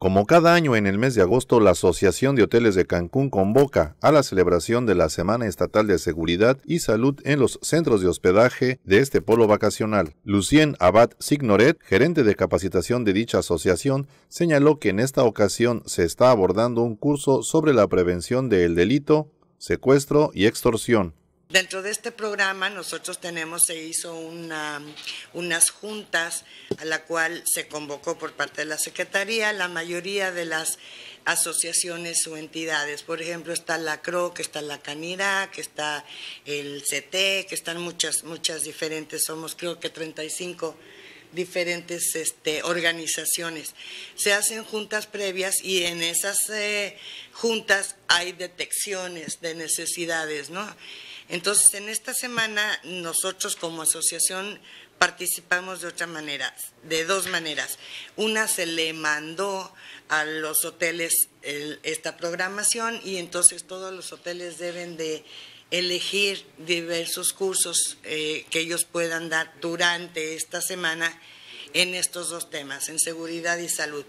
Como cada año en el mes de agosto, la Asociación de Hoteles de Cancún convoca a la celebración de la Semana Estatal de Seguridad y Salud en los centros de hospedaje de este polo vacacional. Lucien Abad Signoret, gerente de capacitación de dicha asociación, señaló que en esta ocasión se está abordando un curso sobre la prevención del delito, secuestro y extorsión. Dentro de este programa nosotros tenemos, se hizo una, unas juntas a la cual se convocó por parte de la Secretaría la mayoría de las asociaciones o entidades. Por ejemplo, está la CRO, que está la CANIRA, que está el CT, que están muchas, muchas diferentes, somos creo que 35 diferentes este, organizaciones. Se hacen juntas previas y en esas eh, juntas hay detecciones de necesidades, ¿no? Entonces, en esta semana nosotros como asociación participamos de otra manera, de dos maneras. Una se le mandó a los hoteles esta programación y entonces todos los hoteles deben de elegir diversos cursos eh, que ellos puedan dar durante esta semana en estos dos temas, en seguridad y salud.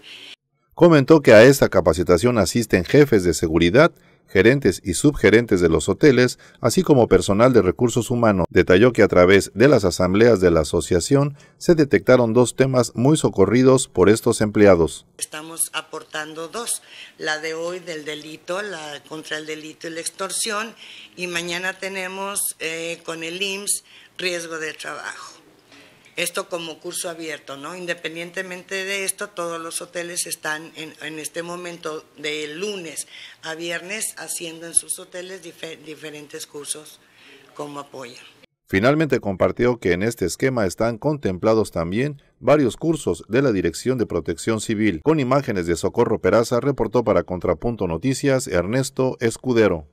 Comentó que a esta capacitación asisten jefes de seguridad, gerentes y subgerentes de los hoteles, así como personal de recursos humanos. Detalló que a través de las asambleas de la asociación se detectaron dos temas muy socorridos por estos empleados. Estamos aportando dos, la de hoy del delito, la contra el delito y la extorsión, y mañana tenemos eh, con el IMSS riesgo de trabajo esto como curso abierto, ¿no? Independientemente de esto, todos los hoteles están en, este momento de lunes a viernes haciendo en sus hoteles diferentes cursos como apoyo. Finalmente compartió que en este esquema están contemplados también varios cursos de la Dirección de Protección Civil. Con imágenes de Socorro Peraza reportó para Contrapunto Noticias Ernesto Escudero.